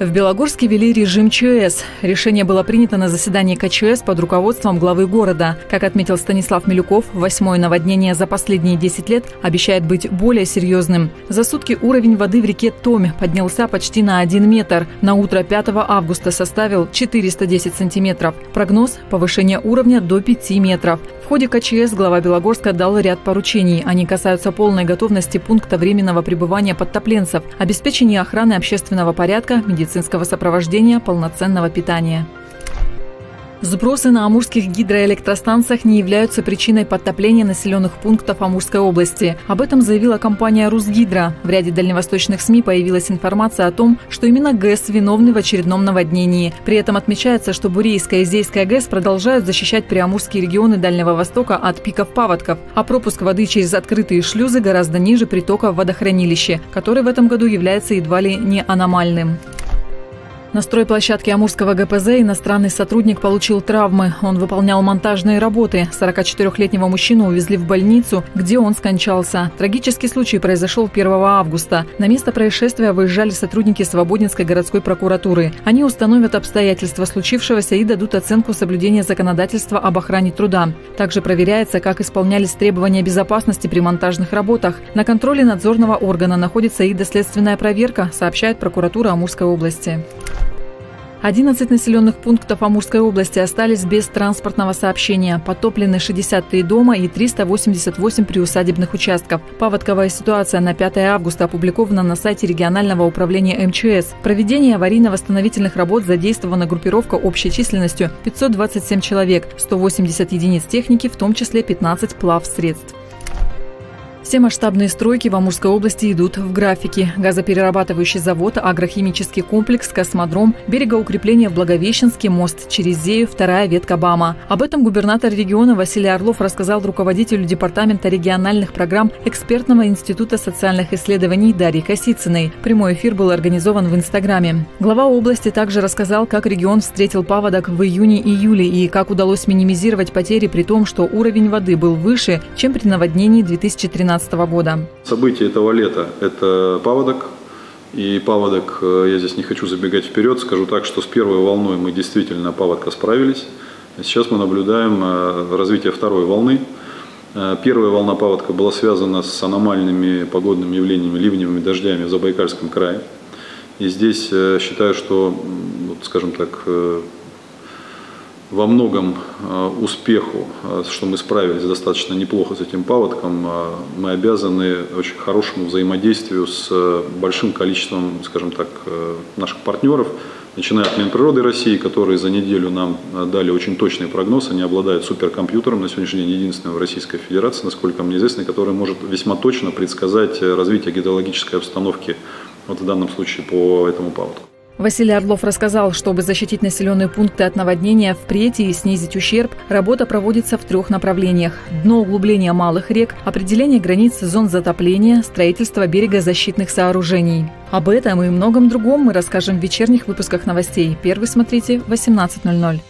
В Белогорске ввели режим ЧС. Решение было принято на заседании КЧС под руководством главы города. Как отметил Станислав Милюков, восьмое наводнение за последние 10 лет обещает быть более серьезным. За сутки уровень воды в реке Томе поднялся почти на 1 метр. На утро 5 августа составил 410 сантиметров. Прогноз – повышение уровня до 5 метров. В ходе КЧС глава Белогорска дал ряд поручений. Они касаются полной готовности пункта временного пребывания подтопленцев, обеспечения охраны общественного порядка, медицинского сопровождения, полноценного питания. Сбросы на амурских гидроэлектростанциях не являются причиной подтопления населенных пунктов Амурской области. Об этом заявила компания «Русгидро». В ряде дальневосточных СМИ появилась информация о том, что именно ГЭС виновны в очередном наводнении. При этом отмечается, что Бурейская и Зейская ГЭС продолжают защищать приамурские регионы Дальнего Востока от пиков паводков, а пропуск воды через открытые шлюзы гораздо ниже притока в водохранилище, который в этом году является едва ли не аномальным. На стройплощадке Амурского ГПЗ иностранный сотрудник получил травмы. Он выполнял монтажные работы. 44-летнего мужчину увезли в больницу, где он скончался. Трагический случай произошел 1 августа. На место происшествия выезжали сотрудники Свободинской городской прокуратуры. Они установят обстоятельства случившегося и дадут оценку соблюдения законодательства об охране труда. Также проверяется, как исполнялись требования безопасности при монтажных работах. На контроле надзорного органа находится и доследственная проверка, сообщает прокуратура Амурской области. 11 населенных пунктов Амурской области остались без транспортного сообщения. Потоплены 63 дома и 388 приусадебных участков. Паводковая ситуация на 5 августа опубликована на сайте регионального управления МЧС. Проведение аварийно-восстановительных работ задействована группировка общей численностью 527 человек, 180 единиц техники, в том числе 15 плав средств. Все масштабные стройки в Амурской области идут в графике. Газоперерабатывающий завод, агрохимический комплекс, космодром, берегоукрепление в Благовещенске, мост через Зею, вторая ветка БАМа. Об этом губернатор региона Василий Орлов рассказал руководителю Департамента региональных программ Экспертного института социальных исследований Дарьи Косицыной. Прямой эфир был организован в Инстаграме. Глава области также рассказал, как регион встретил паводок в июне-июле и как удалось минимизировать потери при том, что уровень воды был выше, чем при наводнении 2013 2015 года. События этого лета – это паводок. И паводок, э, я здесь не хочу забегать вперед, скажу так, что с первой волной мы действительно паводка справились. Сейчас мы наблюдаем э, развитие второй волны. Э, первая волна паводка была связана с аномальными погодными явлениями, ливневыми дождями в Забайкальском крае. И здесь считаю, что, скажем так, во многом э, успеху, э, что мы справились достаточно неплохо с этим паводком, э, мы обязаны очень хорошему взаимодействию с большим количеством, скажем так, наших партнеров, начиная от Минприроды России, которые за неделю нам дали очень точный прогноз. Они обладают суперкомпьютером, на сегодняшний день единственным в Российской Федерации, насколько мне известно, который может весьма точно предсказать развитие гидрологической обстановки, вот в данном случае по этому паводку. Василий Орлов рассказал, чтобы защитить населенные пункты от наводнения впредь и снизить ущерб, работа проводится в трех направлениях. Дно углубления малых рек, определение границ зон затопления, строительство берегозащитных сооружений. Об этом и многом другом мы расскажем в вечерних выпусках новостей. Первый смотрите в 18.00.